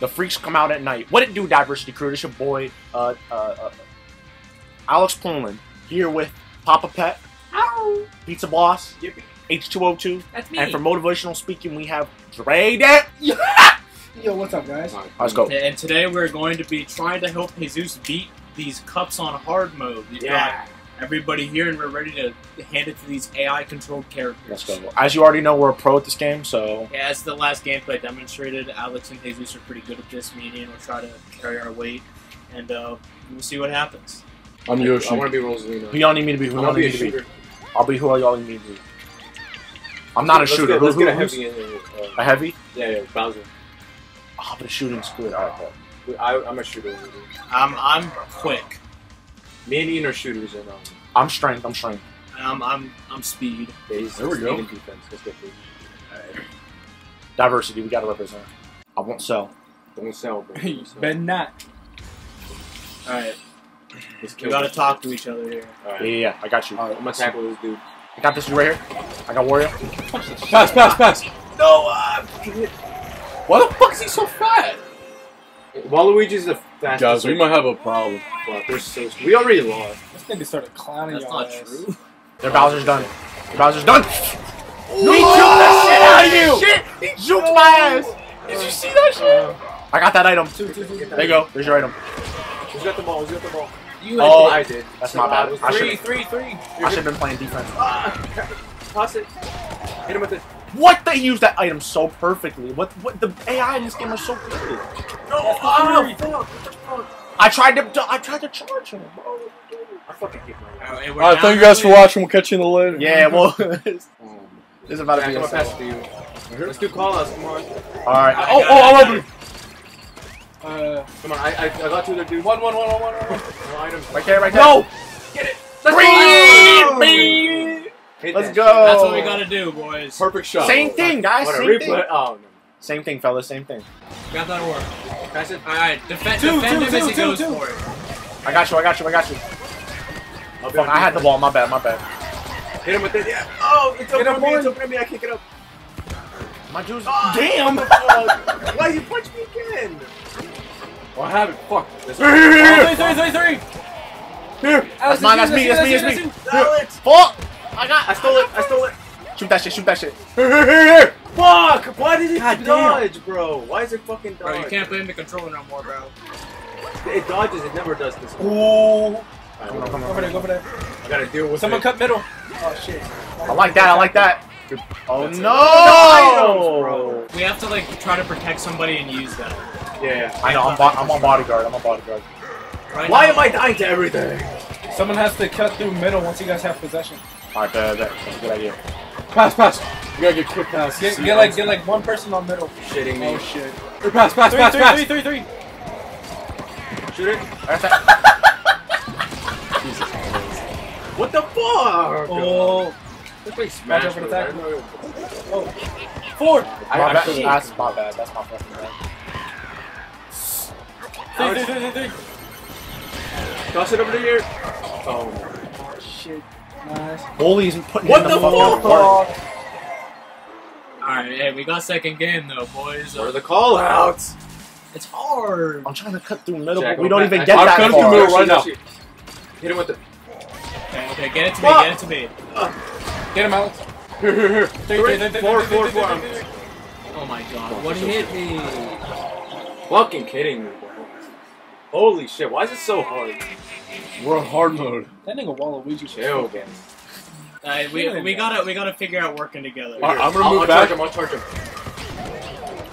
The freaks come out at night. What it do, Divercity Crew? It's your boy, uh, uh, uh, Alex Poland, here with Papa Pet, Ow. Pizza Boss, Yippee. H202, That's me. and for motivational speaking, we have Dre Dep. Yo, what's up, guys? Let's go. and today we're going to be trying to help Jesus beat these cups on hard mode. We've got everybody here, and we're ready to hand it to these AI-controlled characters. Let's go. As you already know, we're a pro at this game, so Yeah, as the last gameplay demonstrated, Alex and Jesus are pretty good at this. Me and Ian will try to carry our weight, and uh, we'll see what happens. I'm Yoshi. I want to be Rosalina. who y'all need me to be? Who y'all need me to be? I'll be who y'all need me to be. I'm not a Let's shooter. Get, let's who- get a who's- heavy in here. Uh, A heavy? yeah, yeah, Bowser. Oh, but the shooting's good. All right. I, I'm a shooter. I'm I'm quick. Me and Ian shooters, and um, I'm strength. I'm strength. I'm I'm I'm speed. he's There we speed go. and defense. Let's get through. Divercity. We gotta represent. I won't sell. Don't sell, bro. Hey, Don't sell. better not. All right, we gotta this. talk to each other here. All Yeah, yeah, yeah. I got you. I'm gonna tackle this dude. I got this dude right here. I got Wario. Pass, pass, pass. No, uh, Why the fuck is he so fat? Waluigi's the fastest. Guys, we might have a problem. Fuck, they're so. We already lost. This nigga started clowning That's y'all not ass. true. Their Bowser's done. Their Bowser's done. He juked the shit out of you! Shit! He juked my ass! Did you see that shit? I got that item. Two, two, two, There you go. There's your item. Who's got the ball? Who's got the ball? You Oh. I did. That's my bad. I three, should three, three. I should have been playing defense. Ah, toss it. Hit him with it. What? They used that item so perfectly. What? What? The AI in this game are so good. No, ah, fuck. What the fuck? I tried to. I tried to charge him, bro. I fucking hate my. All right, we're Alright, down thank you guys for watching. We'll catch you in the later. Yeah. Well, this is about to be a gonna pass it sell. to you. Let's do call outs. Come on. All right. I Oh, got oh, it, I I'm got open. Uh, Come on. I I, I got two to do. one, one, one, one, one, one. No items. Right there. Right there. No. Get it. Let's Green, go. Green. Hit Let's that go. shit. That's what we gotta do, boys. Perfect shot. Same thing, guys. What a Same replay. thing. Oh no. Same thing, fellas. Same thing. Got that work. Pass it. All right, defend, Two, defend two, him as he two, goes two. for it. I got you. I got you. I got you. I'll Fuck, I had the ball. My bad. My bad. Hit him with it. Yeah. Oh, it's Get open him, to me. It's boy. open to me. I kick it up. My dude's. Oh, Damn. what the fuck? Why you punch me again? I have it. Fuck. This Here, here, here, here. three, three, three, three. Here. That's mine. That's that's me. That's me. that's That's me. that's Sell. Fuck. I got. I stole it. I stole it. Shoot that shit. Shoot that shit. Here, here, here, here. Fuck! Why did it God damn. dodge, bro? Why is it fucking dodge? Bro, you can't blame the controller no more, bro. It dodges. It never does this. Ooh. Alright, Come on, come Go on. for there, go for there. I gotta deal with Someone it. cut middle. Oh shit. I like that. I like that. Oh That's no! items, bro. We have to like try to protect somebody and use that. Yeah. I know. I'm, bo- I'm on bodyguard. I'm on bodyguard. Right Why now- am I dying to everything? Someone has to cut through middle once you guys have possession. All right, uh, bet, bet. That's a good idea. Pass, pass. You gotta get quick pass. Get, get like get like one person on middle. Shitting me. Oh shit. Here, pass, pass, Three, pass, three, pass. three, three, three. Shoot it. That's that. What the fuck? Oh, Let's play Smash. Watch out for the Bros. I tackle. don't know. oh. Four. I My bad. actually- That's my bad. That's my fucking bad. Three, three, three, three, three. Toss it over here. Oh. Oh shit. Nice. Bully's putting What in the the, fuck? Alright, hey, we got second game though, boys. What are the call outs? It's hard. I'm trying to cut through middle, Jack, but we don't back. even I- get I'm that cutting through middle right now. Hit him with the. Okay, okay, get it to me, get it to me. Get him, Alex. Here, here, here. Four, three, four, three, four. Oh my god, what hit me? Fucking kidding me, bro. Holy shit! Why is it so hard? We're on hard mode. That nigga Waluigi. Chill, again. Alright, we, we gotta we gotta figure out working together. Alright, I'm gonna I'll, move I'll back. Charge him, I'll charge him.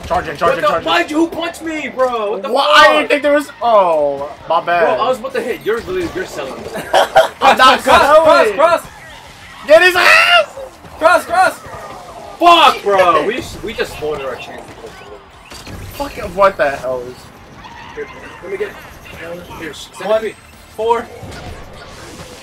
Charging, What charging, the? charging. Why'd you who punched me, bro? What the What? fuck? I didn't think there was. Oh, my bad. Bro, I was about to hit. You're literally you're selling. I'm not Cross, cross, selling. cross, Get his ass! cross, cross. Fuck, bro. we just, we just spoiled our chance. Fucking what the hell is? Here, let me get. Here, send One. it to me. Four.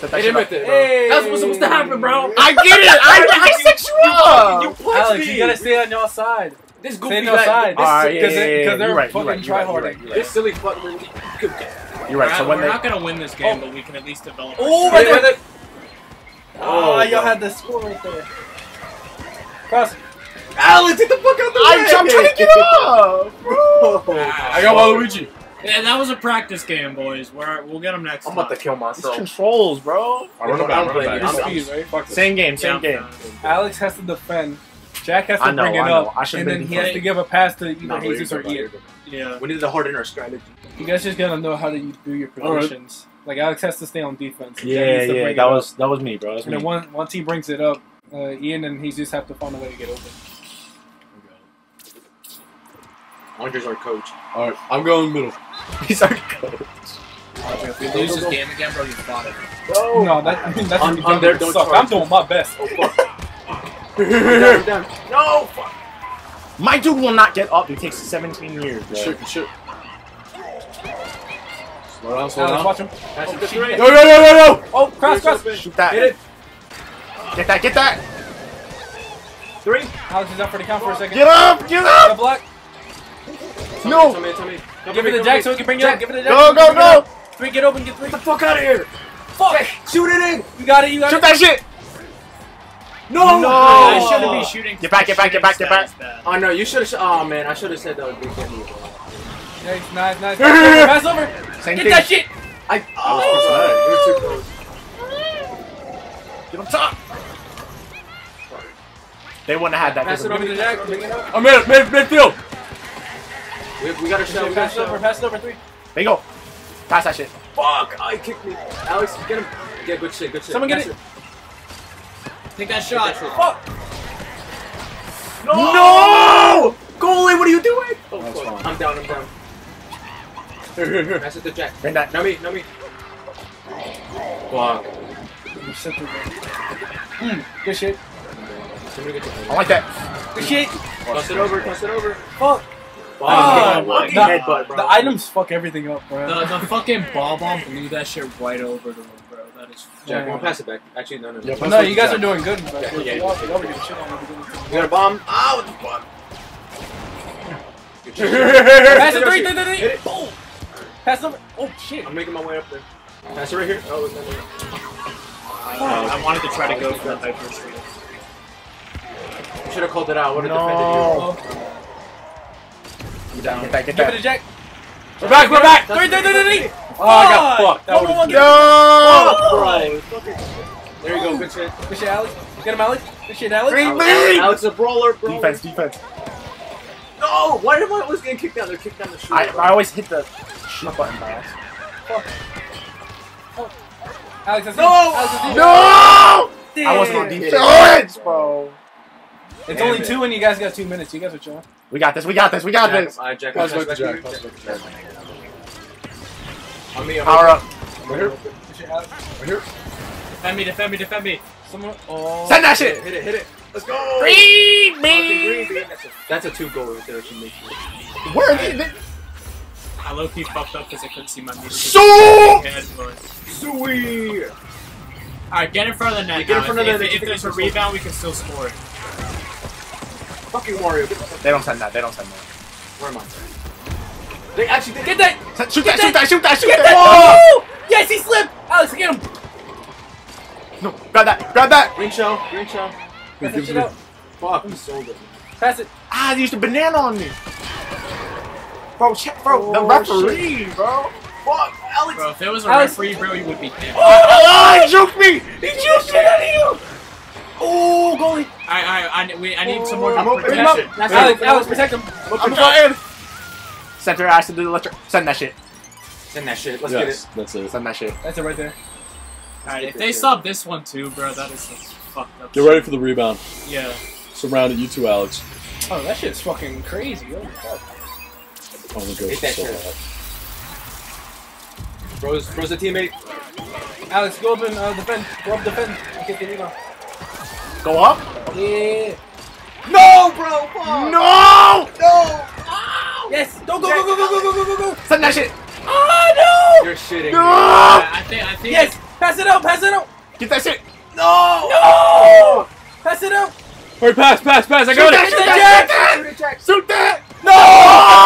Set that Hit shit him with it, bro. Hey. That's what's supposed to happen, bro. I get it! I, I set you up! You punched Alex, me. you gotta stay on your side. this Stay goofy on your side. This, Alright, yeah, Because yeah, they- yeah, because they're you're right, you're fucking right, you're right, you're right, you're right. this silly fuck. You're We're, right. So when we're they not gonna win this game, Oh. but we can at least develop. Oh, our right skills. there. Oh, Oh, y'all had the score right there. Cross. Alex, get the fuck out the way! I'm, I'm trying to get up, bro. I got Waluigi. Yeah, that was a practice game, boys. We're, we'll get them next I'm time. about to kill It's myself. controls, bro. I run it back, run it back. You're I'm- Speed, right? Fuck this. Same game, Yeah, same game. down. Alex has to defend. Jack has to I know, bring it I know. up, I should've and then been he has to defending. give a pass to either Nah, Jesus you're or good, Ian. you're Yeah. We need to harden our strategy. You guys just gotta know how to do your All right. positions. Like Alex has to stay on defense. Jack Yeah, needs to yeah, bring it that up. was that was me, bro. That was And then me. once once he brings it up, uh, Ian and Jesus have to find a way to get open. Andre's our coach. Alright, I'm going middle. He's our coach. If we lose this game again, bro, you fought it. No, that that's I'm- I'm, I'm there, don't suck. try. I'm doing my best. I'm down, down. No! Fuck! My dude will not get up. It takes 17 years, bro. Shit, shit. Slow down, slow Alex, down. watch him. Pass Oh, to shit. three. Yo, yo, yo, yo, yo! Oh, cross, cross. Shoot that. Get it. Get that. Get that. Three. Alex is up for the count for a second. Get up. Get Got up. block. No. Tell me, tell me. Give it to Jack so he can bring it up. Give it to Jack. Go, go, can bring it go. Three, get open, get three. Get the fuck out of here! Fuck! Shoot it in! You got it, you got it. Shoot that shit. No! No. I shouldn't be shooting. Get back, get back, get back, get back. Shooting stats bad. Oh no, you should have. Oh man, I should have said that would be good. Nice, nice, nice. Pass over. Same Get thing. that shit. I. I was Oh, you're too close. Get on top. They wouldn't have had that. Pass it over it to Jack. Bring it up. I'm in mid, midfield! We, we got our shot. We got Pass a it over, shot. pass it over, three. There you go. Pass that shit. Fuck! I kicked me. Alex, get him. Yeah, good shit. Good shit. Someone get Pass it. Take that shot. Fuck. No! Goalie, what are you doing? Oh, fuck. I'm down. I'm down. Here, here, here. Pass it to Jack. Bring that. No me. No me. Fuck. Hmm, Good shit. Somebody get I like that. Good shit. Toss it over. Toss it over. Fuck. Fuck. Ah, Fucking the- headbutt, bro. The items fuck everything up, bro. The, the fucking ball bomb blew that shit right over the room, bro. That is. Jack, come on, pass it back. Actually, no, no, no. Yeah, no, you guys Jack. are doing good. But Yeah, for yeah, y'all, y'all were doing shit on me. You got a bomb? Ah, what the fuck? Pass it, three, three, three, Hit it. Boom. Pass it over. Oh shit. I'm making my way up there. Pass it right here. Oh, no, no, no. I wanted to try to go for the hyper screen. Should have called it out. Would have No. Oh, Get that. Get that. Get give it to. Jack. We're back, we're back! Three, three, three, three, three. Oh, I got fucked. That One, one, one, was get Yo! defended. Bro. There you go. Good shit. Good shit, Alex. Get him, Alex. Good shit, Alex. Green Alex, bean! Alex a brawler, bro. Defense. Defense. No! Why am I always getting kicked down? They're kicked down the shoe. I, I always hit the shoot button by accident. Alex, that's No! Alex, that's No! Damn. I wasn't on Damn. defense, bro. It's Damn only it. two, and you guys got two minutes. You guys are chilling. We got this. We got this. We got Jack, this. Jack, Pass pass back Jack. to you. Pass back to Jack. On me, Power me. up. Right here. Good shit, Alex. Right here. Defend me, defend me, defend me. Someone. Oh. Send that shit. hit it, hit it. Let's go! Green Fucking bean. green. That's a, that's a two goal right there. She makes it. Where are they? I low key fucked up because I couldn't see my music. So. Sweet! Alright, get in front of the net. Yeah, get in front of if, the if, net, if there's a rebound, we can still score it. Fucking Wario. Get the fuck- They don't send that. They don't send that. Where am I? They actually did. Get that. Send- Shoot that! Shoot that! Shoot that! Shoot Get that! that. Oh! Yes, he slipped. Alex, get him. No! Grab that! Grab that! Green shell. Green shell. Pass that shit out. Fuck, he sold it. Pass it. Ah, they used a banana on me. Bro, check, bro. the Oh, referee, bro. Fuck, Alex. Bro, if it was a Alex- referee, bro, you would be dead. Oh, he juked me! He juked shit out of you! Oh, goalie. Alright, alright, I, we, I need some more I'm open. Bring him up. protection. That's Alex, it. Alex, protect him. I'm trying. Center ass to do the electric. Send that shit. Send that shit. Let's Yes, get it. that's it. Send that shit. That's it right there. Alright, if they stop this one too, bro, that is some fucked up. Get ready for the rebound. shit. Yeah. Surrounded you two, Alex. Oh, that shit's fucking crazy. Holy fuck. Oh my god. Hit that so shit. hard. Bros, bros, a teammate. Alex, go up and uh, defend. Go up, defend. Get the rebound. Go up? Yeah. No, bro! Fuck. No! No! Oh. Yes! Don't go, yes. go, go, go, go, go, go, go, go! Send that shit! Oh, no! You're shitting. No! Yeah, I think, I think yes! Pass it out, pass it out! Get that shit! No! No! Pass it out! Hurry, pass, pass, pass! I shoot got that, it! Shoot that, that, shoot that! Shoot that! No! Oh,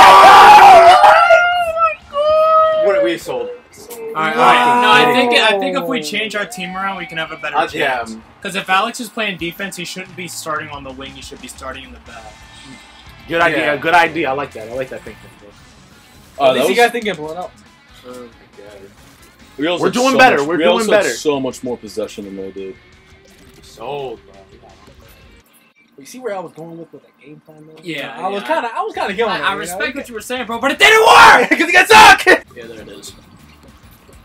my God! Oh what are we sold? Alright, alright. No, I think, I I think if we change our team around, we can have a better Uh, chance. Because if Alex is playing defense, he shouldn't be starting on the wing. He should be starting in the back. Good idea. Yeah. Good idea. I like that. I like that thinking. Uh, At that least you guys didn't get blown out. we also We're doing so better, much- we're we doing also better. so much more possession than they did. Sold, bro. You see where I was going with with the game plan though? Yeah, I was kind of, I was kind of killing it. I, I you know? respect what you were saying, bro, but it didn't work. Because you got suck. Yeah, there it is.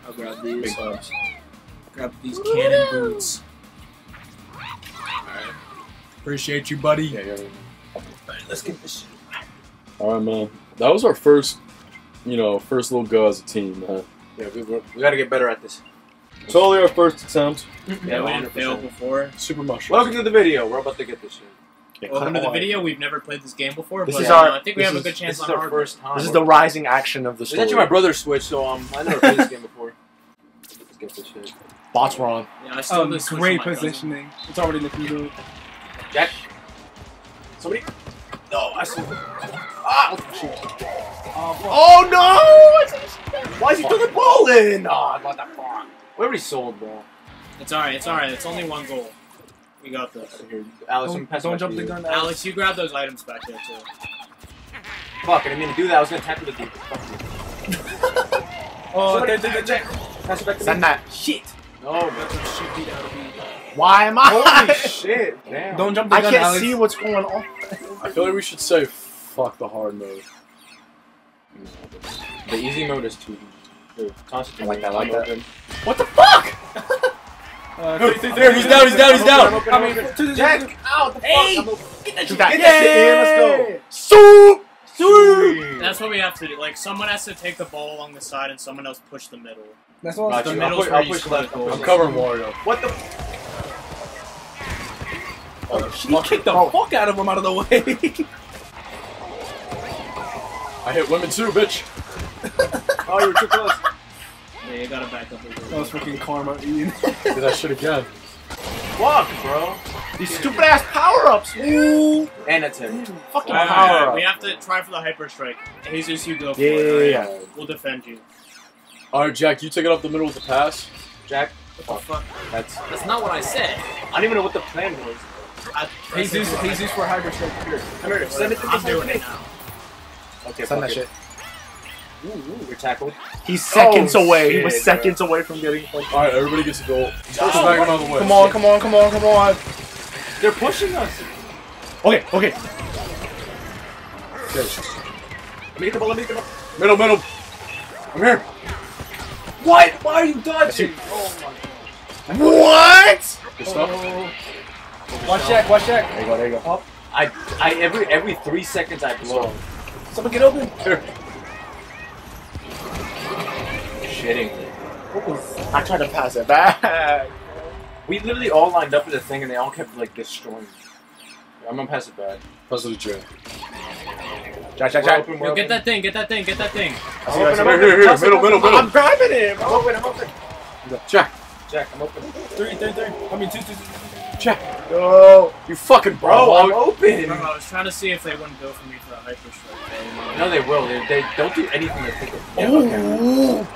I'll grab these. Big ups. Grab these cannon boots. Alright. Appreciate you, buddy. Yeah, yeah, yeah. Let's get this shit. All right, man. That was our first, you know, first little go as a team, man. Yeah, we, we, we gotta get better at this. Totally our first attempt. Yeah, we didn't fail before. Super mushroom. Welcome to the video. We're about to get this shit. Welcome to the video. We've never played this game before, This but is uh, our- I think we this have a good chance This is on our our first time. This is the rising action of the It's story. actually my brother's Switch, so um, I never played this game before. Let's get this shit. Bots were on. Yeah, I stole Um, this great from my cousin. positioning. It's already looking good. Jack. Somebody. No, I see. Ah! Oh, fuck. Oh no! Why is he throwing the ball in? Oh, what the fuck? We already sold, bro. It's alright, it's alright. It's only one goal. We got this. Here, Alex, Don't, don't jump the you. gun, Alex, you grab those items back there too. Fuck, I didn't mean to do that. I was gonna tackle the dude. Fuck you. Oh, Somebody- they, they, they, Pass it back to me. Send that shit. No, man. Why am I? Holy shit, damn. don't jump the I gun, can't Alex. see what's going on. I feel like we should say fuck the hard mode. The easy mode is too. Dude, constantly. I like that, I like that. Open. What the fuck? Uh, There, three, three, there, he's down, he's down, he's down. I'm open, I'm open. Two, two, two, Jack, two, two. out. Hey! Get that, Get that shit in, let's go. Soup! Sweet. That's what we have to do. Like, someone has to take the ball along the side and someone else push the middle. That's what Got The you. I'll push, where I'll you push score left. the I'll goal. push I'm left. covering Wario. What the? Oh, He kicked the oh. fuck out of him out of the way. I hit women too, bitch. Oh, you were too close. Yeah, you gotta back up a little that was bit. freaking karma, Ian. Did that shit again. Fuck, bro. These stupid ass power ups. Ooh. And that's him. Fucking Alright, power alright, up. we have to try for the hyper strike. Jesus, you go for Yeah, it. yeah, alright? We'll defend you. All right, Jack, you take it up the middle with the pass. Jack. What the fuck? That's. That's not what I said. I don't even know what the plan was. I, Jesus, Jesus for hyper strike. Here. Come here. Send it to me. I'm send it doing it now. Okay, Send that it. shit. Ooh, ooh, you're tackled. He's seconds Oh, away. he shit, was bro. seconds away from getting. All right, everybody gets a goal. First Oh, back him the way. Come on, come on, come on, come on. They're pushing us. Okay, okay. Okay. Let me get the ball. Let me get the ball. Middle, middle. I'm here. What? Why are you dodging? Oh my. What? Good stuff. Oh. Watch Jack, watch Jack. There you go, there you go. I, I every every three seconds I blow. Someone get open. Shitting. I tried to pass it back. We literally all lined up at the thing and they all kept like destroying. me. I'm gonna pass it back. Pass it to Jack. Jack, Jack, open, Yo, get open. that thing, get that thing, get that thing. I see, I see. I'm Here, open. here, here. Middle, middle, middle. I'm grabbing it. I'm open. I'm open. Jack. Jack, I'm open. Three, three, three. I mean, two, two, two, two. Jack. Yo. You fucking Bro, bro. I'm open. Bro, I was trying to see if they wouldn't go for me for the hyper strike. No, they will. They, they don't do anything to think of. Yeah, Ooh. okay.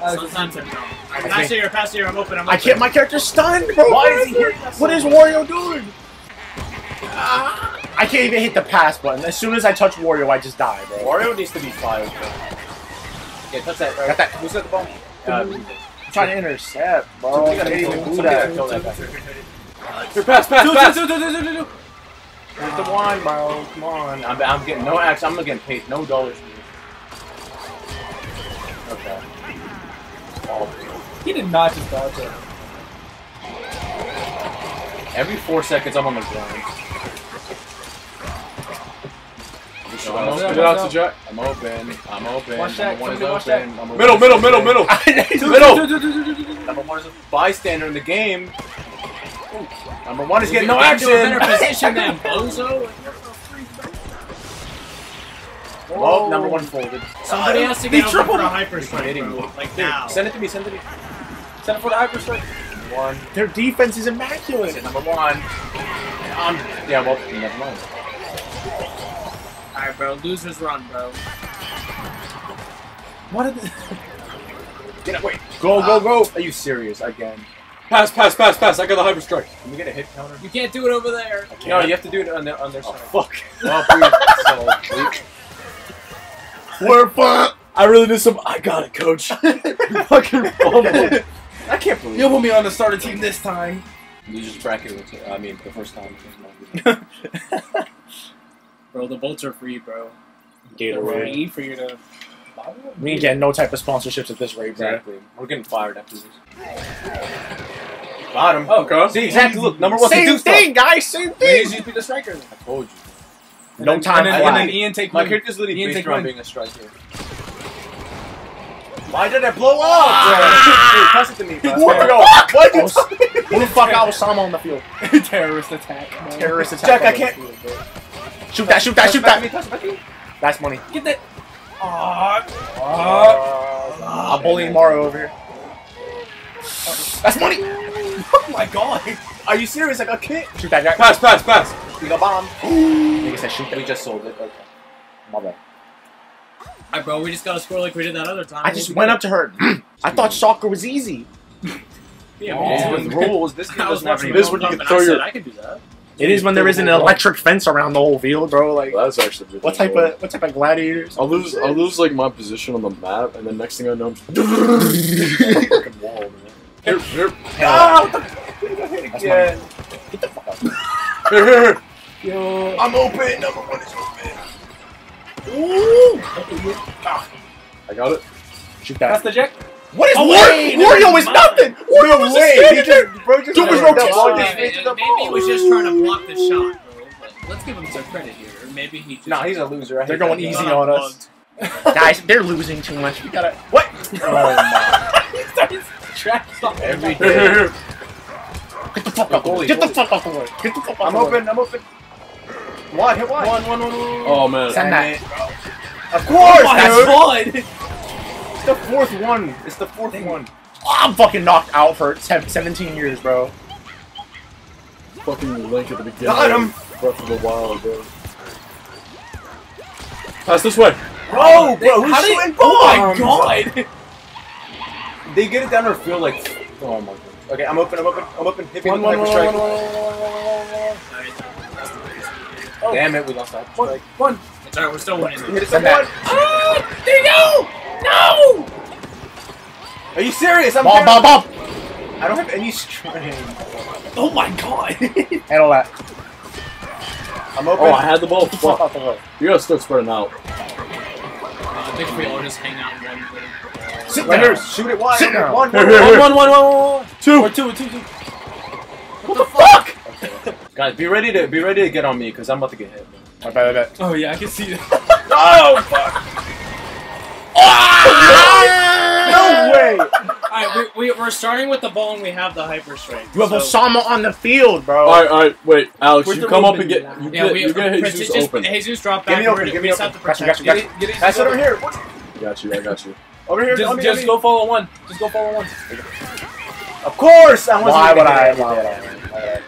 Alex, Sometimes I don't. I pass think- it here, pass here, I'm open, I'm I can't. My character's stunned, bro. Why is he here? What is Wario doing? Ah, I can't even hit the pass button. As soon as I touch Wario, I just die, bro. Wario needs to be fired. Bro. Yeah, touch that. Right. Got that. Who's at the ball? Uh, I'm trying to intercept, bro. Somebody I gotta can't even that. do Somebody that. gotta kill that guy. Here, pass, pass, two, pass. two, two, two, two, two, two. Here's the one, bro. Come on. I'm, I'm getting no action. I'm getting paid no dollars. Okay. He did not just dodge that. Every four seconds, I'm on the ground. I'm it open. out to Jack. I'm open. I'm open. Watch that. Number one is Somebody watch open. Number Middle, middle, middle, middle. Middle. Number one is a bystander in the game. Number one is getting no Get into a action. better position than Bozo. Oh, number one folded. Somebody has to They get over tripled for a it. hyper strike, kidding Like now. send it to me. Send it to me. Send it for the hyper strike. One. Their defense is immaculate. Is it number one? Um, yeah, well, never mind. Alright, bro. Losers run, bro. What did Get it, wait. Go, go, um, go. Are you serious again? Pass, pass, pass, pass. I got the hyper strike. Can we get a hit counter? You can't do it over there. No, you have to do it on their on their Oh, side. fuck. Oh, please. so, weak. We're fun. I really did some. I got it, coach. You fucking fumbled. I can't believe You'll put me on the starter team this time. you just bracket it. I mean, the first time. Bro, the bolts are free, bro. Gatorade. Free for you to. We ain't getting no type of sponsorships at this rate, bro. Exactly. We're getting fired after this. Got him. Oh, okay. See, exactly. Look, number one can do Same stuff. thing, guys. Same thing. Please, you be the striker. I told you. And No then- time And then, and then Ian take My character's literally Ian based around being a striker. Why did I blow up? Hey, pass it to me, bro. What the fuck? What you Who the fuck out Osama on the field? Terrorist attack. man. Terrorist attack. Jack, I can't- field, bro. Shoot that! Shoot that! Shoot it back to me, that! pass it back. That's money. Get that. Aww. Uh, I'm bullying Mario over here. That's money. Oh my god. Are you serious? I got kicked. Shoot that guy. pass, pass, pass. We got bomb. Nigga said shoot We just sold it. Okay. My bad. Alright, bro, we just gotta score like we did that other time. I just went up to her. I thought soccer was easy. Yeah, Yeah, man. with rules, this game was doesn't have any This this one one you and can I throw said your- I could do that. It is when there isn't an electric fence around the whole field, bro. Like, That's actually. what type cool. of what type of gladiators? I'll lose. I'll lose like my position on the map, and the next thing I know, I'm just fucking wall, man. Here, here, Ah, what the That's yeah. Get the fuck out. here, here, here. Yo. I'm open. Number one is open. I got it. Shoot That's that. the jack. What is Oh, War- Wario is nothing. Wario was just Wait, standing he there. bro, just Dude was rotating. Maybe, just straight to the maybe he was just trying to block the shot, bro. But let's give him some credit here. Or maybe he just. Nah, he's a loser. I They're going easy on us. Guys, they're losing too much. We gotta. What? Oh my. Trash talk. Every Here, here, day. here. Get the fuck out the way. Get the fuck out the way. Get the fuck out I'm open. I'm open. One, hit one. One, one, one, one. Oh man. Send Damn that. it. Of course, Oh dude. my god. It's the fourth one. It's the fourth one. Oh, I'm fucking knocked out for 17 years, bro. Fucking link at the beginning. Got him. of Breath of the Wild, bro. Pass this way. Bro, bro, who's How did- shooting Oh my god. They get it down our field like. Oh my god. Okay, I'm open. I'm open. I'm open. Hit me One, with one, the one, hyper one, strike. one, one, Damn it, we lost that one, strike. one. It's alright, we're still winning. Hit it Send one. that. There you go. No. Are you serious? I'm Bomb, down. bomb, bomb. I don't have any strength. Oh my god. Handle that. I'm open. Oh, I had the ball. Get the fuck Fuck. out the way. You gotta start spreading out. Uh, I think we all just hang out in one place. Sit Right down. here, shoot it wide. Sit down. One, Here, one, here, one, here. One, one, one, one, one. Two. Or two, two, two. What the fuck? Guys, be ready to be ready to get on me because I'm about to get hit. Man. I bet, I bet. Oh yeah, I can see that. Oh fuck! No way! Alright, we, we, we're starting with the ball and we have the hyper strength. You have so, Osama on the field, bro. All right, all right. Wait, Alex, Where's you come up and get now? you Yeah, get we you get Prince, Jesus just, open. Jesus drop Give back. me We're open, gonna- give me just open. have to Gotcha, protect gotcha, Get it. it, get it. Over here. What? Got you. I got you. Over here. Just, on me, just on me. go follow one. Just go follow one. Of course, I wasn't Why gonna would get I? Why would I? Why would I?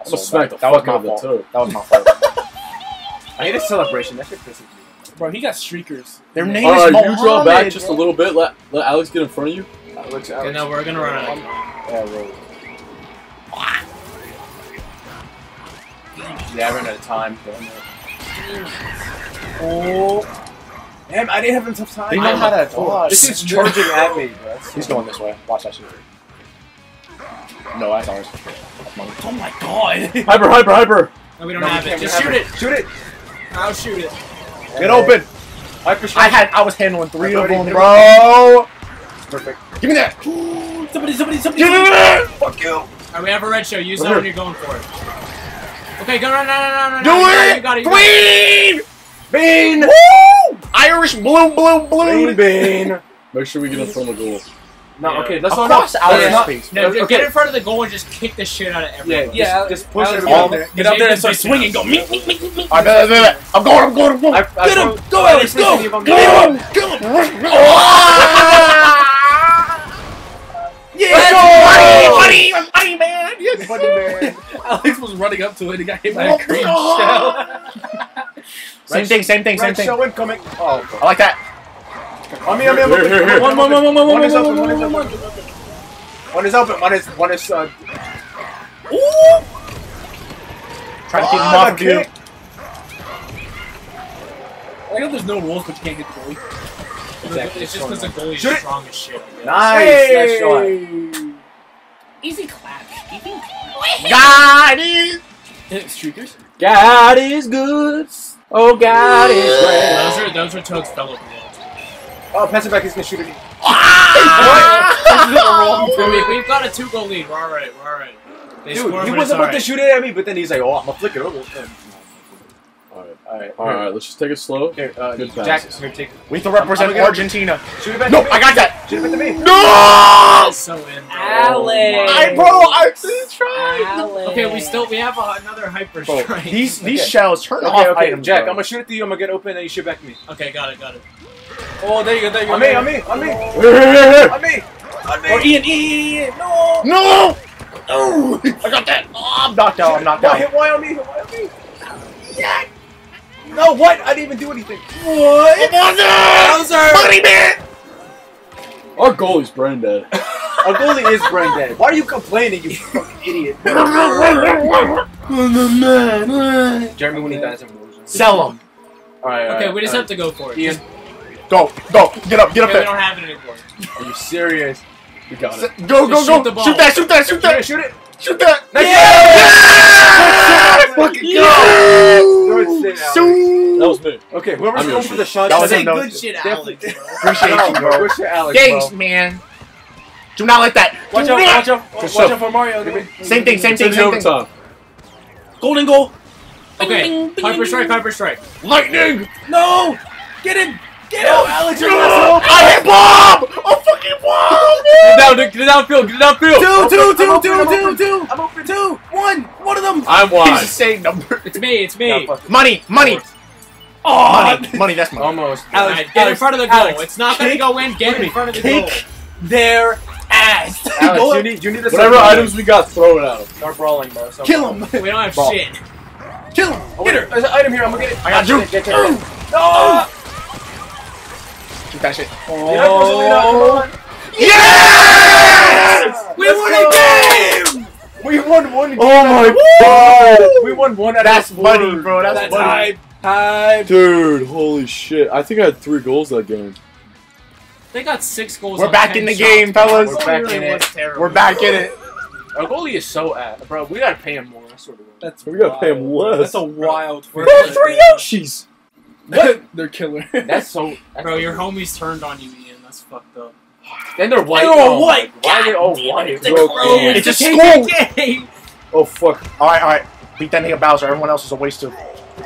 I'm gonna smack the That was fuck my out of the fault. toe. That was my fault. I need a celebration. That shit pisses me. Bro, he got streakers. Their name All is right, Mohammed. you draw back just a little bit. Let let Alex get in front of you. Alex, Okay, Alex. no, we're gonna run out. of time. Yeah, bro. Yeah, I ran out of time. Oh. Damn, I didn't have enough time. They know how to Oh, dodge. This is charging at me, bro. He's going this way. Watch that shit. No, that's ours. That's mine. Oh my god. Hyper, hyper, hyper. No, we don't No, we have it. Just have shoot it. Shoot it. I'll shoot it. Get open. I had. I was handling three of them, bro. Perfect. Give me that. Somebody, somebody, somebody. Give me that. Fuck you. Alright, we have a red shell. Use that when you're going for it. Okay, go, no, no, no, no, no. Do no, you it. You got it. You got. Bean. Bean. Woo! Irish blue, blue, blue. Bean, bean. Make sure we get in front of the goal. No, Yeah. okay, that's not Across enough. outer That's not- space. No, Okay. get in front of the goal and just kick the shit out of Yeah, everyone. Yeah, just, just push Alex, it all there. Get up there and start swinging. Go. Meet, meet, meet, meet, meet. I bet, I bet, I bet. I'm going. I'm going. I'm going. I, I Get him. Go, Alex, didn't go. see any of them. Get him. Get him. Yeah, Let's buddy, go. buddy, I'm buddy, man. Yes, Buddy, man. Alex was running up to it and got hit by a cream oh. shell. Same thing, same thing, same Red thing. show incoming. Oh, I like that. On me, on me, I'm Here, here, here. One, One, one, one, one, one, One is one, open, one, one is one, open. one. One is open, one is, one is, uh... Try to keep him Ah, off of you. I know there's no rules, but you can't hit the goalie. Exactly. It's just because the goalie's Shoot it. strong as shit. Nice, nice shot. Easy clap. Easy. God is. Streakers. God is good. Oh, God is great. Those are those are Toad's fellow goals. Oh, pass it back, he's gonna shoot it. I mean, we've got a two goal lead. We're all right. We're all right. They Dude, he was it's about all to shoot it at me, but then he's like, oh, I'm gonna flick it over. Alright, Alright, alright, let's just take it slow. Here, uh, Good Jack, passes. here, take it. We have to represent I'm gonna- Argentina. Shoot it back No, to me. I got that. Shoot it back to me. No! So in. Alex. I bro, I did try. Alex. Okay, we still we have a, another hyper Bro, these these Okay. shells turn Okay, off okay, items. Jack, bro. I'm gonna shoot it to you, I'm gonna get open, and you shoot back to me. Okay, got it, got it. Oh, there you go, there you go. On me, there on you me, on me, on me, on go. Or me. Ian, Ian, Ian, no. No! Oh, I got that. Oh, I'm knocked out. I'm knocked out. hit Y on me, hit Y on me. Yeah. No, what? I didn't even do anything. What? Bowser! Money man! Our goalie's brain dead. Our goalie is brain dead. Why are you complaining, you fucking idiot? Jeremy, when he dies, I'm. Sell them. Alright, Okay, we just have to go for it. Ian, Go, go, get up, get up Okay, we don't have it anymore. are you serious? We got it. Go, go, go. shoot the ball. Shoot that, shoot that, shoot Shoot that, shoot it. shoot that. Yes! Yeah! Fucking Yes! go! Good shit, Alex. Shoot. That was me. Okay, whoever's I'm going your for the shot. That was Say him, that good was- shit, Definitely. Alex. Appreciate you, bro. Good shit, Alex, Thanks, bro. man. Do not let that. Watch out, not- watch out, watch out for Mario. Same thing, same thing, same thing. Golden goal. Okay, hyper strike, hyper strike. Lightning. No. Get him. Get No, him. Alex, you're not I hit Bob! A fucking Bob! Get it down, get it downfield, get it downfield! Two, two, I'm open, two, I'm two, open. two. I'm open. Two, one, one of them. I'm He's wide. the number. It's me, it's me. Money, money. Oh, Money, money, that's money. Almost. Alex, Alright, get in front of the goal. Alex, it's not gonna kick- go in. Get in front of the goal. kick their ass. Alex, Go you up. need, you need to Whatever items we got, throw it at him. Start brawling, bro. Start Kill him. We don't have Ball. shit. Kill him. Oh, Get her. There's an item here. I'm gonna get it. I got you. Get, get, get, get. No! Shoot that shit. You're not supposed to lean out. Come on. Yes! We Let's won go. a game! We won one oh game. Oh my god! We won one out That's of money, bro. That's, That's money. hype. Hype. Dude, holy shit. I think I had three goals that game. They got six goals. We're back in the shots. game, fellas. We're back really in it. terrible. We're back in it. Our goalie is so ass, bro. We gotta pay him more. I swear to God. That's We gotta pay him wild. less. That's a wild. We're- first Yoshis! There. They're killer. That's so. That's Bro, your homies turned on you, Ian. That's fucked up. Then they're white. They're all Oh, white. Why are they all white? It's bro? crow. It's a KKK. Oh fuck. All right, all right. Beat that nigga Bowser. Everyone else is a waste of.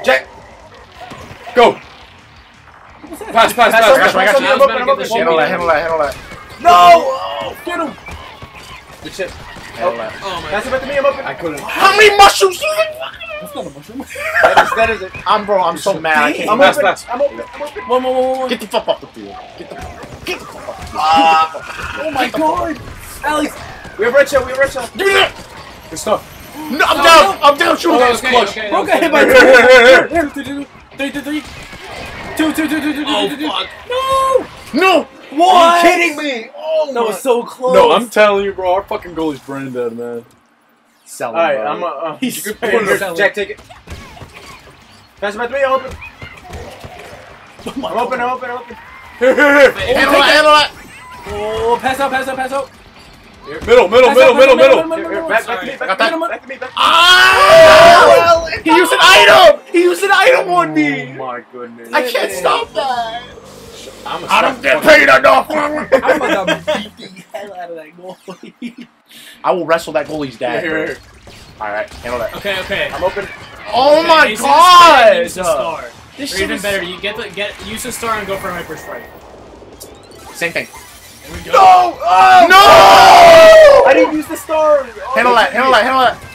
Jack. Go. Pass, pass, pass. I got you, I got pass. you. I'm I'm open. Handle that. Handle that. Handle that. No! Oh, get him! Good shit. Handle that. Oh, oh my Pass it back to me. I'm open. I couldn't. How many mushrooms? That's not a mushroom. That is, that is it. I'm bro. I'm so mad. I can't. I'm pass, open. I'm open. I'm open. One, one, one, one. Get the fuck off the field. Get the. Get the fuck off the field. Ah. Oh my god. Alex. We have red shell. We have red shell. Give me that. Good stuff. No, I'm No, down. I'm down. Shoot Oh, that. okay, Clutch. okay, Bro okay. got hit by Here, here, here, here. two, two, two, three, two, three. Two, two, two, two, two, Oh two, two, two. fuck. No. No. What? Are you kidding me? Oh That was so close. No, I'm telling you, bro, our fucking goalie's brain dead, man. Sell him, Alright, bro. I'm uh, uh He's you spinning. can- here, Jack, take it. Pass it back to me. I'm open. I'm open. I'm open. I'm open. Here, here, here. Handle that. Handle that. Oh, pass out, pass out, pass out. Middle, middle, Pass middle, out, middle, middle, middle. Here, here, back, back to me. Sorry. Back to me. Back to me. Back to me. Ah! He used an item. He used an item on me! Oh my goodness. I can't stop that. I'm a I don't get paid enough. I'm about to beat the hell out of that goal. I will wrestle that goalie's dad. Here, here, here. All right, handle that. Okay, okay. I'm open. Oh Okay, my use god! Use the star. This Or shit even is better, you get the get use the star and go for a hyper strike. same thing. There we go. No! Oh! No! I didn't use the star. Oh, Handle that. Handle that. Handle that.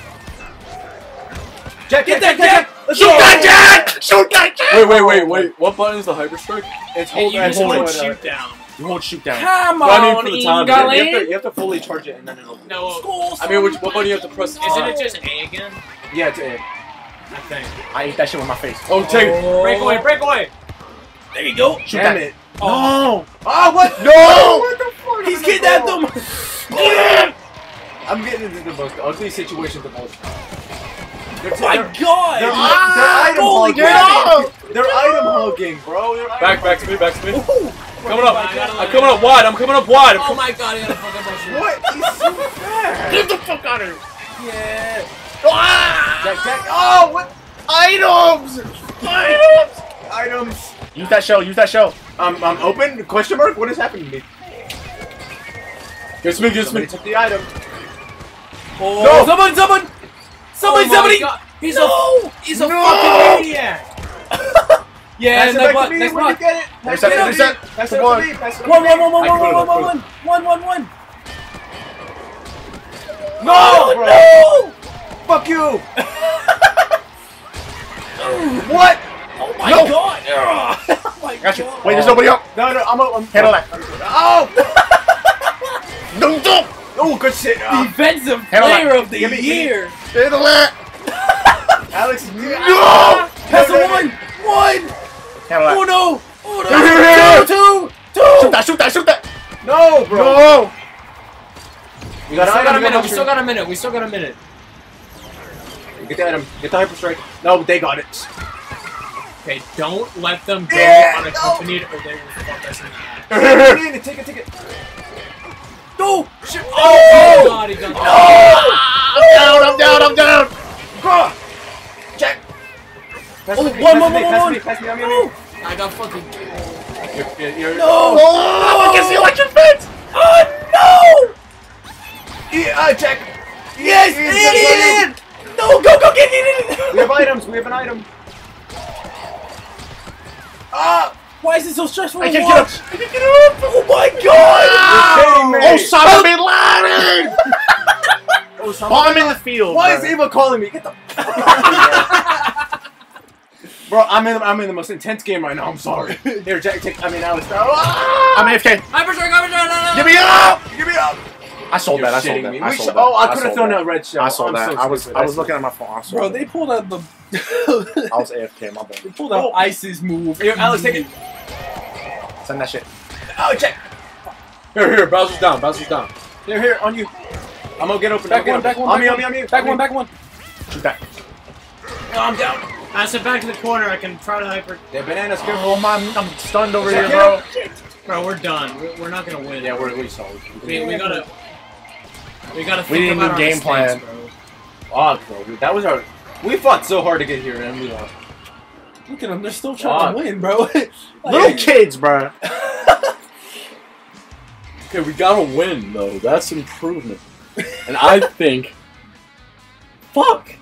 Jack, Get that, Jack, Jack. Shoot go. that Jack! Shoot that Jack! Wait, wait, wait, wait. What button is the hyper strike? It's Hey, hold you and just hold hold shoot down. You won't shoot down. Come What I need on, for the time, You Ingalin. have, to, you have to fully charge it and then it'll. No, School I mean, which, what button you have to press? isn't it just A again? Yeah, it's A. I I think. I ate that shit with my face. Oh, take it. Break away, break away. There you go. Shoot Damn that. it. No! Oh, what? No! What the fuck? He's is this kidnapped ball? him! I'm getting into the most ugly situation the most. They're, Oh my they're, god! they're, Ah, they're item holy hugging. crap. They're item hugging, bro. They're item Back, back to me, back to me. Ooh. Coming up. I gotta I'm coming up wide. I'm coming up wide. Oh my god, I got a fucking mushroom. What? He's so fast. Get the fuck out of here! Yeah. Ah! Jack, Jack. Oh, what? Items! Items! Items. Use that shell, use that shell. I'm, I'm open? Question mark? What is happening to me? Gets me, gets Somebody me. took the item. Oh, No. someone, someone! Somebody, Oh somebody! God. He's No! a, he's a No! fucking maniac! Yeah, Pass it no, back to me. next Where'd one. you get it? There's Pass it there's to me. that- Pass it on. to me. Pass it One, to one, me. one, one, one, can one, it, one, I one, one, one, one, one. No, no! Fuck you. what? Oh my No. god! oh my Got you. god! Wait, there's nobody up. No, no, I'm, I'm Handle that. Oh! No, don't! Oh, good shit. Ah, Defensive Handle that. player of the Give me- give me- year! Handle that! Alex. No! Pass the one! One! Handle Oh no! Oh Here, here, here. no! Two! Two! Shoot that, shoot that, shoot that! No, bro. No! You We got still got a minute. We still got a minute. We still got a minute. Get the item. Get the hyper strike. No, they got it. Okay, don't let them go Yeah, unaccompanied, or they will fuck us in the ass. take it, take it. No! Shit! Oh, Oh! God, he. Oh! I'm down, I'm down, I'm down! Go. Check. Pass Oh, me, one, pass one, it to me, pass one. it to me, I'm No! I got fucking. You're, you're, No! Oh! Against the electric fence! Oh no! Yeah, uh, check. no! Yes! Ian, Ian! No! Go! Go! Get it! We have items. We have an item. Ah! Why is it so stressful? I can't watch? get up! I can't get up! Oh my god! You're kidding me. Osama bin Laden! Oh, someone- Bomb in the field! Why bro. is Ava calling me? Get the. Bro, I'm in. I'm in the most intense game right now. I'm sorry. Here, Jack. Take. I mean, Alex. Ah! I'm AFK. Hyperstrike, hyperstrike, no, no, no. Give me up! Give me up. I sold You're that, I sold shitting that. me. I sold that. Oh, I could have sold thrown that. a red shell. I sold I'm that. so I was stupid. I was looking at my phone. I sold Bro, that. they pulled out the. I was AFK, my bad. they pulled out Oh. ISIS move. Here, Alex, take it. Send that shit. Oh, check. Here, here. Bowser's down. Bowser's down. Here, here, on you. I'm gonna get open. Back I'm one, get back open. one, On me, back on me, on me. Back one, back one. Shoot that. I'm down. I sit back in the corner. I can try to hyper. Yeah, bananas, careful. Oh my, I'm stunned over here, bro. Bro, we're done. We're, we're not gonna win. Yeah, we're at least solid. We, we gotta. We gotta think We didn't about do our game plan. bro. Fuck, bro. dude, That was our. We fought so hard to get here, and we lost. Look at them. They're still trying Fuck. to win, bro. Like- Little kids, bro. Okay, we gotta win though. That's improvement. And I think. Fuck.